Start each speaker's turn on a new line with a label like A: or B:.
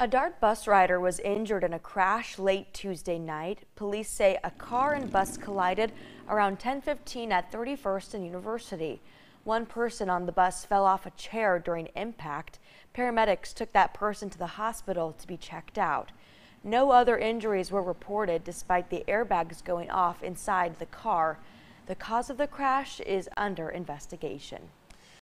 A: A DART bus rider was injured in a crash late Tuesday night. Police say a car and bus collided around 10:15 at 31st and University. One person on the bus fell off a chair during impact. Paramedics took that person to the hospital to be checked out. No other injuries were reported despite the airbags going off inside the car. The cause of the crash is under investigation.